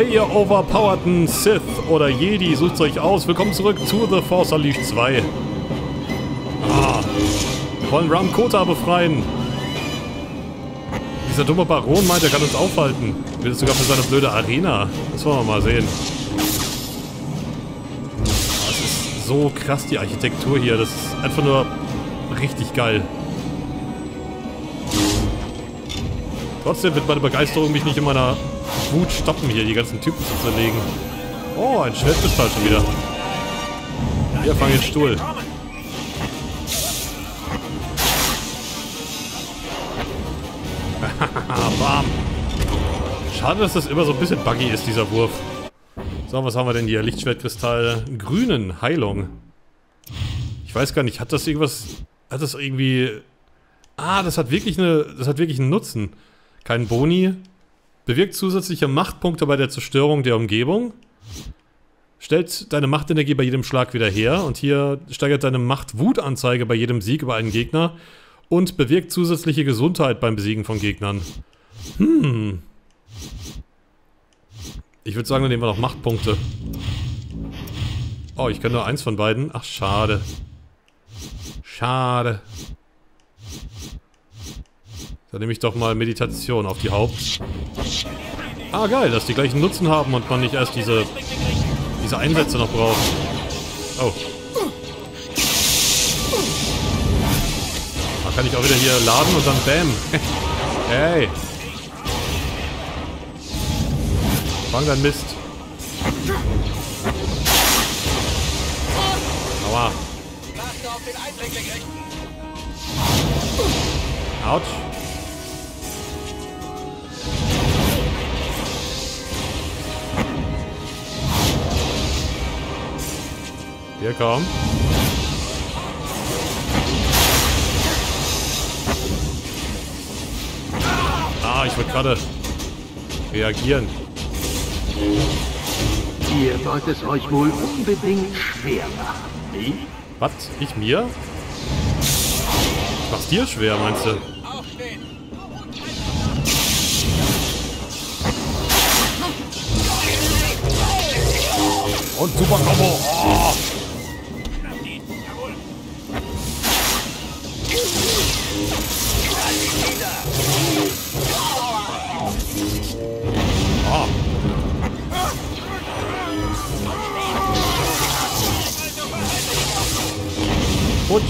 Hey, ihr overpowerten Sith oder Jedi, sucht euch aus. Willkommen zurück zu The Force Unleashed 2. Ah, wir wollen Ram Kota befreien. Dieser dumme Baron meint, er kann uns aufhalten. Will es sogar für seine blöde Arena. Das wollen wir mal sehen. Das ist so krass, die Architektur hier. Das ist einfach nur richtig geil. Trotzdem wird meine Begeisterung mich nicht in meiner Wut stoppen, hier die ganzen Typen zu zerlegen. Oh, ein Schwertkristall schon wieder. Wir fangen den Stuhl. Bam. Schade, dass das immer so ein bisschen buggy ist, dieser Wurf. So, was haben wir denn hier? Lichtschwertkristall. Grünen. Heilung. Ich weiß gar nicht, hat das irgendwas... Hat das irgendwie... Ah, das hat wirklich eine... Das hat wirklich einen Nutzen. Kein Boni. Bewirkt zusätzliche Machtpunkte bei der Zerstörung der Umgebung. Stellt deine Machtenergie bei jedem Schlag wieder her. Und hier steigert deine Macht-Wutanzeige bei jedem Sieg über einen Gegner. Und bewirkt zusätzliche Gesundheit beim Besiegen von Gegnern. Hm. Ich würde sagen, dann nehmen wir noch Machtpunkte. Oh, ich kann nur eins von beiden. Ach, schade. Schade. Dann nehme ich doch mal Meditation auf die Haupt. Ah, geil, dass die gleichen Nutzen haben und man nicht erst diese, diese Einsätze noch braucht. Oh. Da kann ich auch wieder hier laden und dann Bam. hey. Fang dein Mist. Aua. Autsch. Hier komm. Ah, ich wollte gerade reagieren. Ihr wollt es euch wohl unbedingt schwer machen, wie? Was? Ich mir? Ich mach's dir schwer, meinst du? Und super Combo. Oh. Oh. Putsch.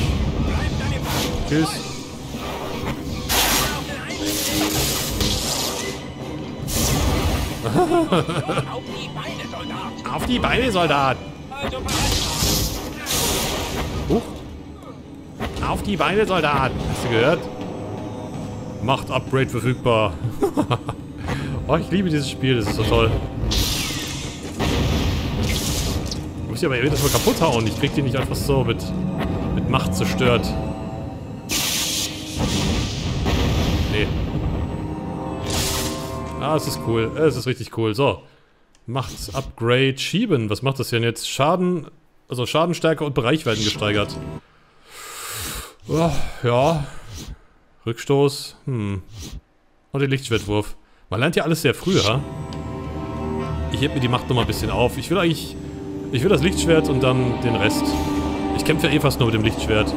Tschüss. Auf die Beine, Soldat! Huch. Auf die Beine, Soldat! Hast du gehört? Macht-Upgrade verfügbar. oh, ich liebe dieses Spiel, das ist so toll. Ich muss die aber jedes Mal kaputt hauen. Ich krieg die nicht einfach so mit Macht zerstört. Nee. Ah, es ist cool. Es ist richtig cool. So. Macht Upgrade schieben. Was macht das denn jetzt? Schaden, also Schadenstärke und Bereich werden gesteigert. Oh, ja. Rückstoß. Hm. Und den Lichtschwertwurf. Man lernt ja alles sehr früh, ha? Ich heb mir die Macht nochmal ein bisschen auf. Ich will eigentlich... Ich will das Lichtschwert und dann den Rest. Ich kämpfe ja eh fast nur mit dem Lichtschwert.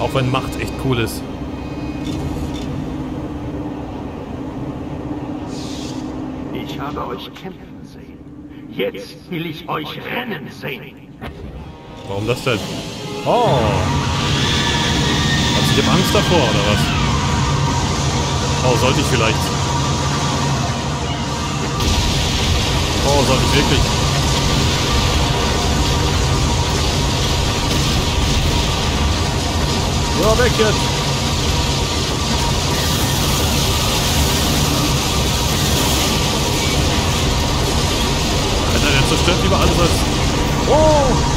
Auch wenn Macht echt cool ist. Ich habe euch kämpfen sehen. Jetzt will ich euch rennen sehen. Warum das denn? Oh. Also ich hab Angst davor, oder was? Oh, sollte ich vielleicht. Oh, sollte ich wirklich. Ja, weg jetzt. Alter, der zerstört lieber alles als... Oh!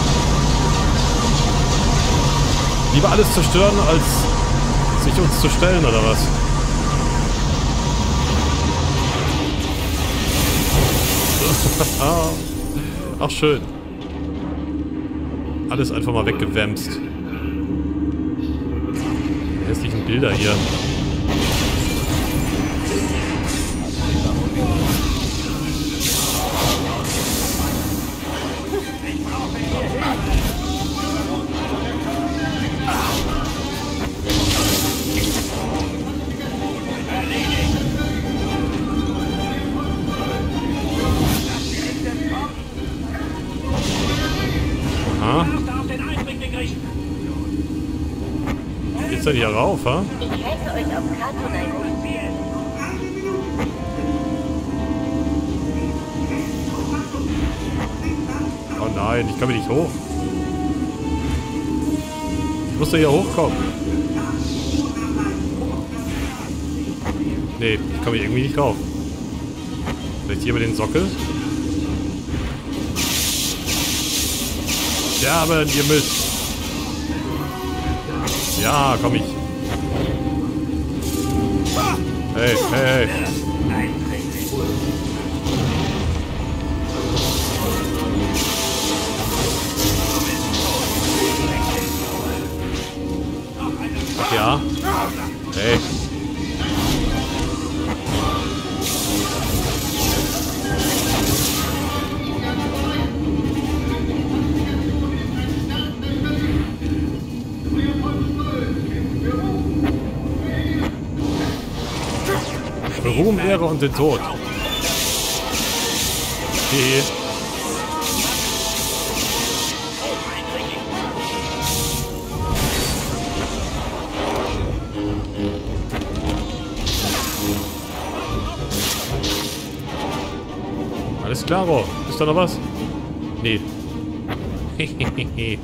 Lieber alles zerstören, als sich uns zu stellen, oder was? Ach, schön. Alles einfach mal weggewämst. Die hässlichen Bilder hier. Denn hier rauf, ha? Ich helfe euch auf Karton ein. Oh nein, ich komme nicht hoch. Ich muss da hier hochkommen. Nee, ich komme irgendwie nicht rauf. Vielleicht hier über den Sockel? Sterben, ihr Mist. Ja, komm ich. Hey, hey, hey. Ja. Hey. Ehre und den Tod. Okay. Alles klaro. Ist da noch was? Nee.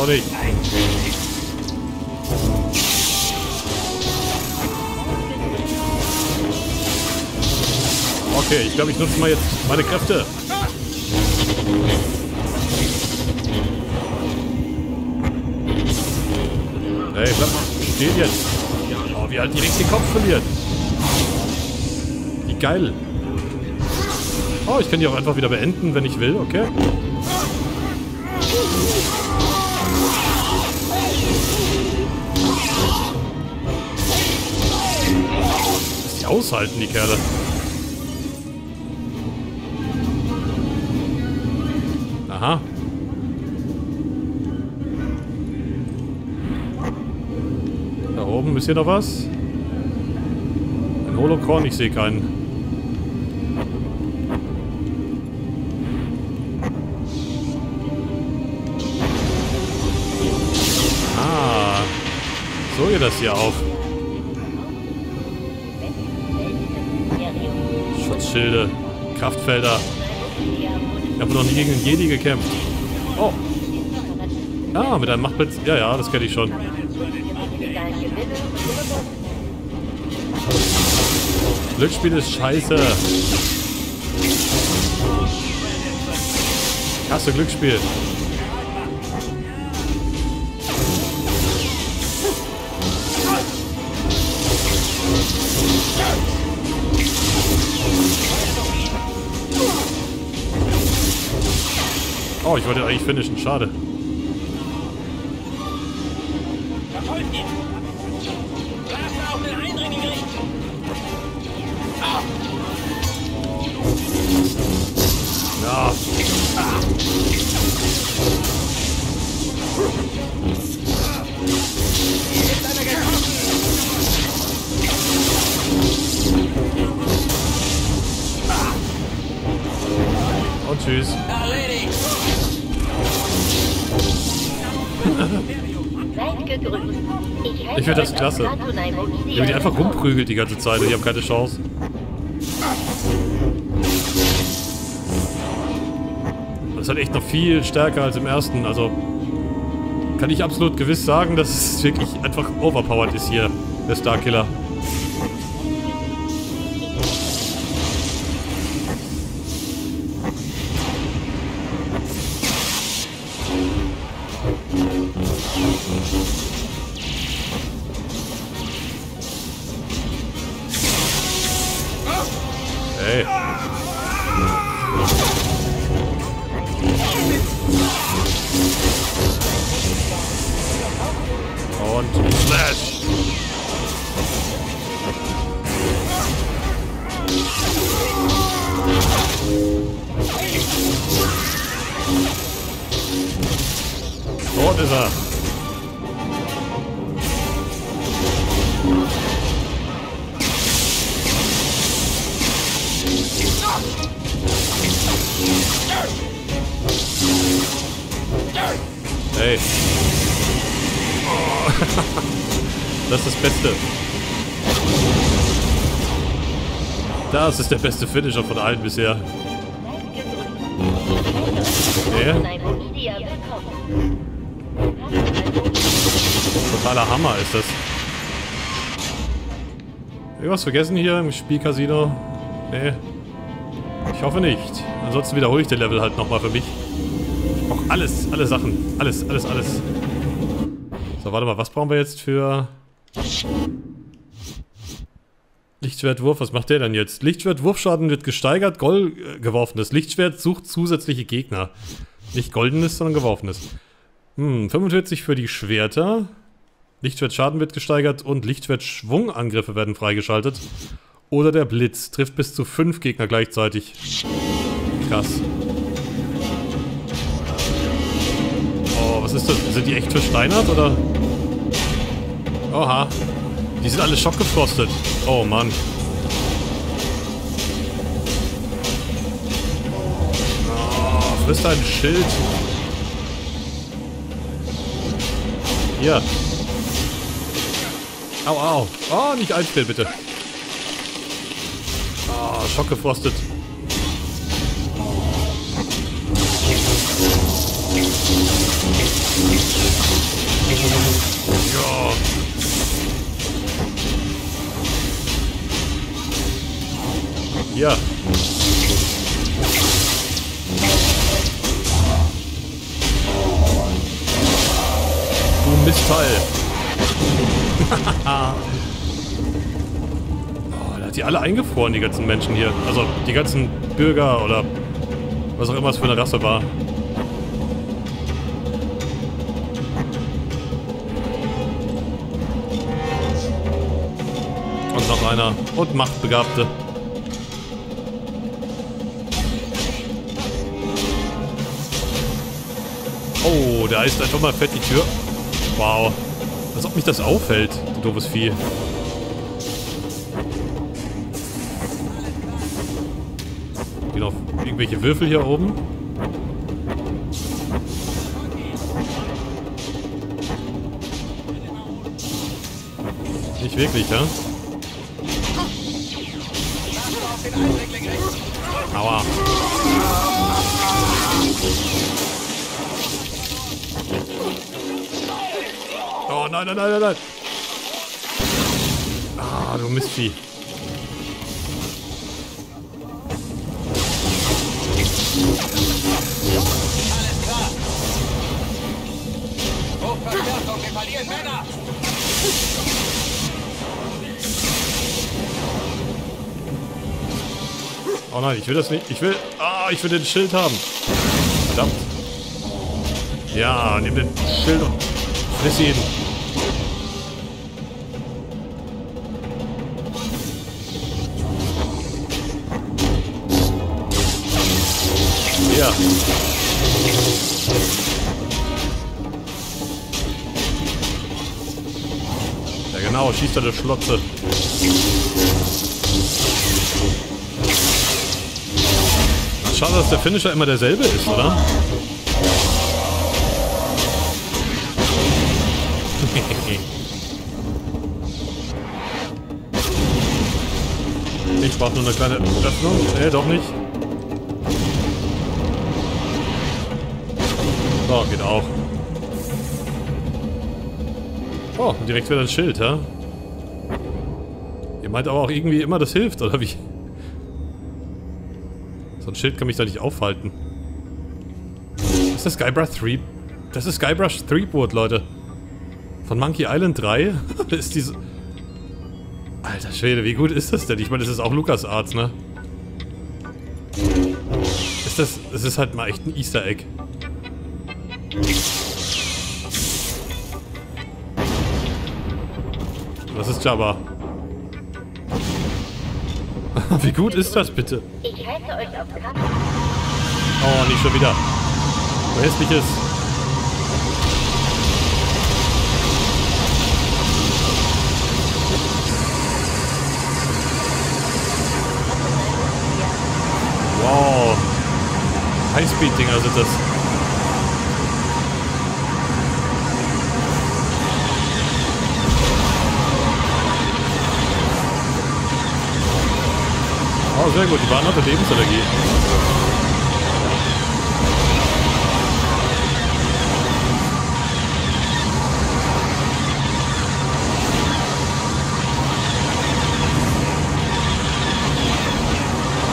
Doch nicht. Okay, ich glaube, ich nutze mal jetzt meine Kräfte. Hey, bleib mal stehen jetzt. Oh, wie halt direkt den Kopf verliert. Wie geil. Oh, ich kann die auch einfach wieder beenden, wenn ich will, okay? Aushalten, die Kerle. Aha. Da oben ist hier noch was. Ein Holokorn, ich sehe keinen. Ah. So geht das hier auf. Schutzschilde, Kraftfelder. Ich habe noch nie gegen einen Jedi gekämpft. Oh. Ah, mit einem Machtblitz. Ja, ja, das kenne ich schon. Glücksspiel ist scheiße. Ich hasse Glücksspiel. Oh, ich wollte eigentlich finishen. Schade. Verfolgt ihn! Blase auf den Eindringling! Ja. Und tschüss. Ich, helfe Ich find das klasse. Ich habe die einfach rumprügelt die ganze Zeit und ich habe keine Chance. Das ist halt echt noch viel stärker als im ersten. Also kann ich absolut gewiss sagen, dass es wirklich einfach overpowered ist hier, der Starkiller. onto flesh. Das ist das Beste. Das ist der beste Finisher von allen bisher. Willkommen. Totaler Hammer ist das. Irgendwas vergessen hier im Spielcasino? Nee. Ich hoffe nicht. Ansonsten wiederhole ich den Level halt nochmal für mich. Ich alles, alle Sachen. Alles, alles, alles. So, warte mal, was brauchen wir jetzt für... Lichtschwertwurf, was macht der denn jetzt? Lichtschwertwurfschaden wird gesteigert, Gold äh, geworfenes. Lichtschwert sucht zusätzliche Gegner. Nicht goldenes, sondern geworfenes. Hm, 45 für die Schwerter. Lichtschwertschaden wird gesteigert und Lichtschwertschwungangriffe werden freigeschaltet. Oder der Blitz trifft bis zu 5 Gegner gleichzeitig. Krass. Oh, was ist das? Sind die echt versteinert oder? Oha. Die sind alle schockgefrostet. Oh Mann. Oh, frisst ein Schild. Hier. Au, au. Oh, nicht einstellen, bitte. Oh, schockgefrostet. Ja. Ja. Du Mistteil. oh, der hat die alle eingefroren, die ganzen Menschen hier. Also die ganzen Bürger oder was auch immer es für eine Rasse war. Und noch einer. Und Machtbegabte. Der heißt einfach mal fett die Tür. Wow. Als ob mich das auffällt, du doofes Vieh. Gehen auf irgendwelche Würfel hier oben. Nicht wirklich, ja? Aua. Nein, nein, nein, nein, nein. Ah, du Mistvieh. Alles klar. Hochverstärkung, wir verlieren Männer. Oh nein, ich will das nicht. Ich will... Ah, ich will den Schild haben. Verdammt. Ja, nimm den Schild und friss ihn. Ja. Ja genau, schießt er eine Schlotze. Schade, dass der Finisher immer derselbe ist, oder? ich brauche nur eine kleine Öffnung. Nee, doch nicht. So, geht auch. Oh, direkt wieder ein Schild, hä? Ihr meint aber auch irgendwie immer, das hilft, oder wie? So ein Schild kann mich da nicht aufhalten. Ist das Skybrush 3? Das ist Skybrush 3 Boot, Leute. Von Monkey Island 3 ist diese... Alter Schwede, wie gut ist das denn? Ich meine, das ist auch Lukas Arts, ne? Ist das... Es ist halt mal echt ein Easter Egg. Das ist Jabba. Wie gut ist das bitte? Ich halte euch auf Karte. Oh, nicht schon wieder. So hässliches. Wow. Highspeed-Dinger sind das. Oh, sehr gut. Die waren unter Lebensenergie.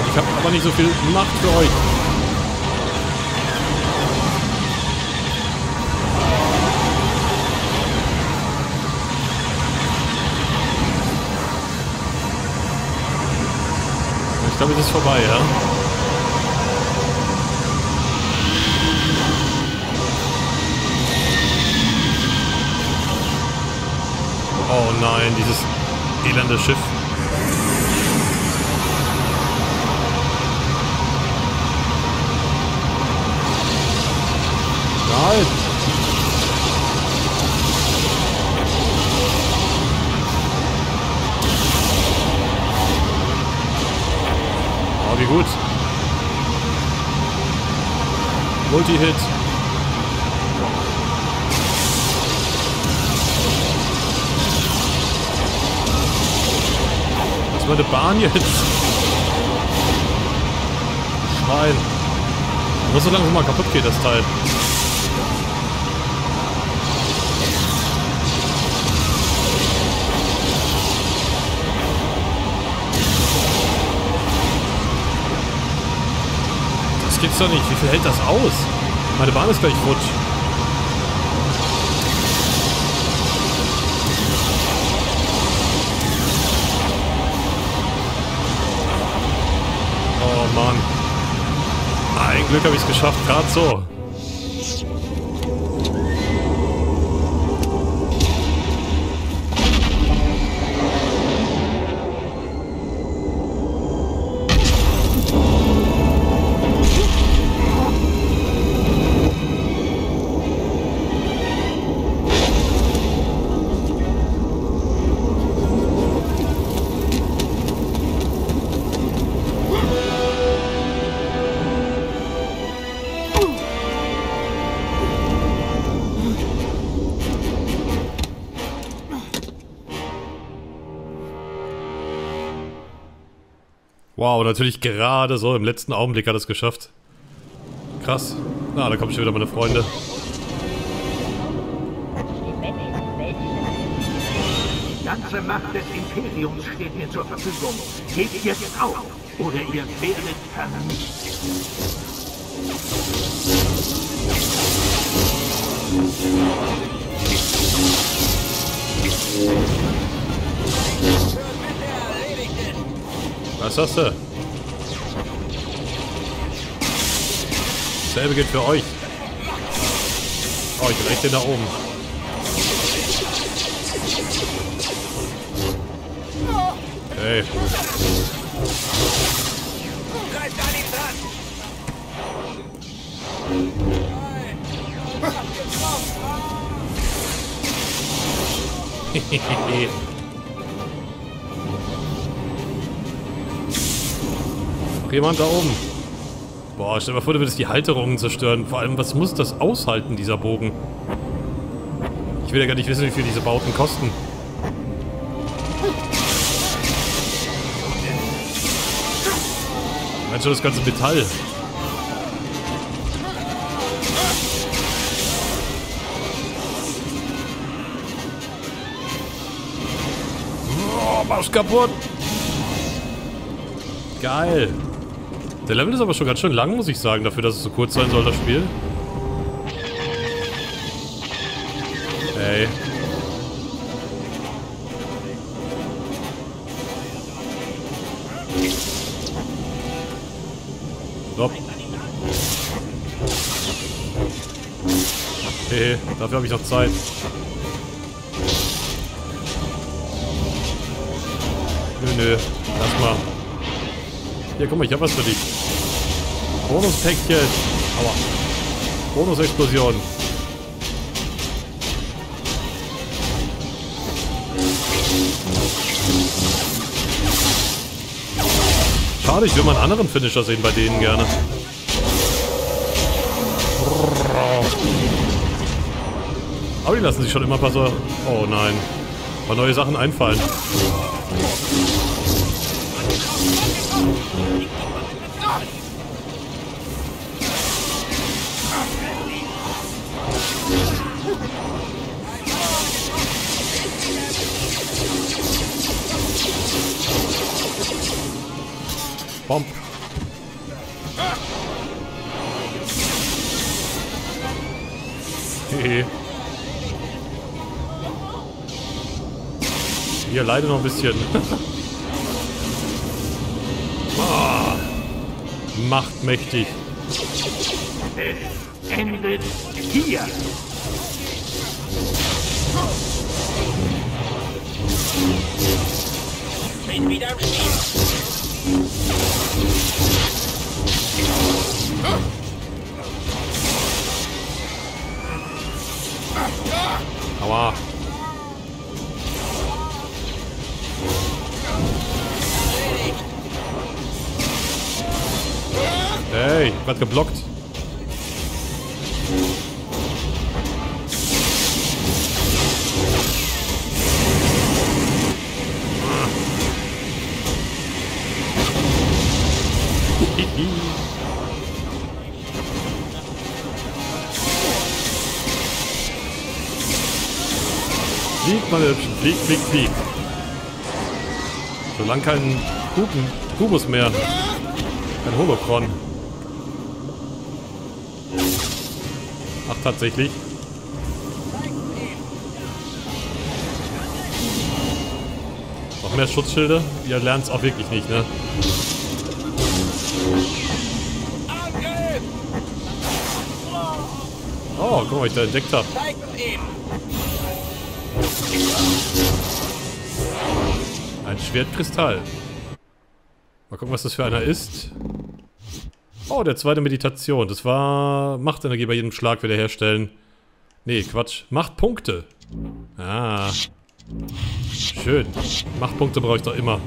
Ich habe aber nicht so viel Macht für euch. Ich glaube, es ist vorbei, ja? Oh nein, dieses elende Schiff. Multi-Hit. Das ist meine Bahn jetzt. Schwein. Muss so langsam mal kaputt geht, das Teil. Gibt's doch nicht. Wie viel hält das aus? Meine Bahn ist gleich futsch. Oh Mann. Ein Glück habe ich es geschafft, gerade so. Wow, natürlich gerade so im letzten Augenblick hat es geschafft. Krass. Na, da kommen schon wieder meine Freunde. Die ganze Macht des Imperiums steht mir zur Verfügung. Gebt jetzt auf, oder ihr werdet vernichtet. Was hast du? Selbe gilt für euch. Oh, ich bin echt da oben. Hey. Greift Noch jemand da oben? Boah, stell dir mal vor, du würdest die Halterungen zerstören. Vor allem, was muss das aushalten, dieser Bogen? Ich will ja gar nicht wissen, wie viel diese Bauten kosten. Meinst du das ganze Metall? Oh, mach's kaputt! Geil. Der Level ist aber schon ganz schön lang, muss ich sagen, dafür, dass es so kurz sein soll, das Spiel. Ey. Stopp. Hehe, dafür habe ich noch Zeit. Nö, nö. Lass mal. Hier, guck mal, ich hab was für dich. Bonuspäckchen. Aua. Bonusexplosion. Schade, ich will mal einen anderen Finisher sehen bei denen gerne. Oh. Aber die lassen sich schon immer ein paar so... Oh nein. Ein paar neue Sachen einfallen. Bomb. Hehe. Hier leider noch ein bisschen. ah, machtmächtig. Endet hier. Bin wieder am Stehen. Aua. Hey, ich werd geblockt. Meine Hübschen. Flieg, flieg, flieg. Solange kein Kuben, Kubus mehr. Kein Holocron. Ach, tatsächlich. Noch mehr Schutzschilde? Ihr lernt es auch wirklich nicht, ne? Oh, guck mal, ich da entdeckt habe. Ein Schwertkristall. Mal gucken, was das für einer ist. Oh, der zweite Meditation. Das war Machtenergie bei jedem Schlag wiederherstellen. Nee, Quatsch. Machtpunkte. Ah. Schön. Machtpunkte brauche ich doch immer.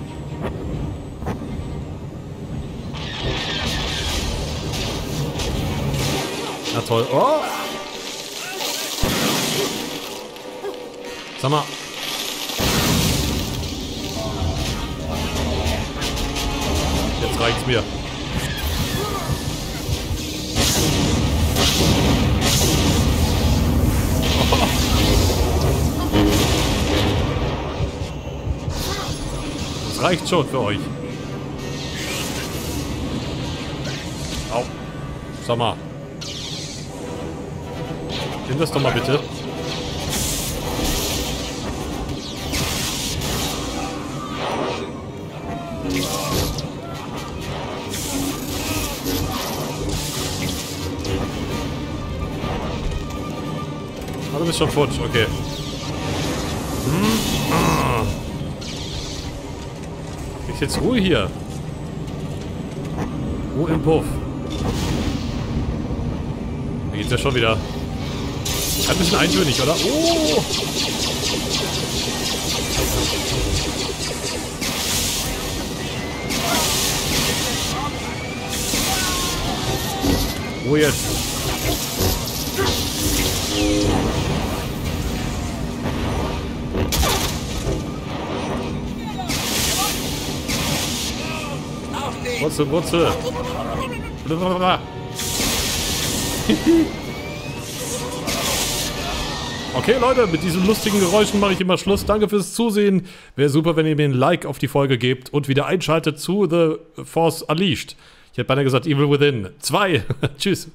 Na toll. Oh! Sag mal. Jetzt reicht's mir. Das reicht schon für euch. Au. Sag mal. Nimm das doch mal bitte. Schon okay. Hm? Ah. Ist jetzt Ruhe hier. Ruhe im Puff. Da geht's ja schon wieder. Ein bisschen eintönig, oder? Oh! Ruhe jetzt. Wurzel, Wurzel. Okay, Leute, mit diesen lustigen Geräuschen mache ich immer Schluss. Danke fürs Zusehen. Wäre super, wenn ihr mir ein Like auf die Folge gebt und wieder einschaltet zu The Force Unleashed. Ich hätte beinahe gesagt Evil Within. Zwei. Tschüss.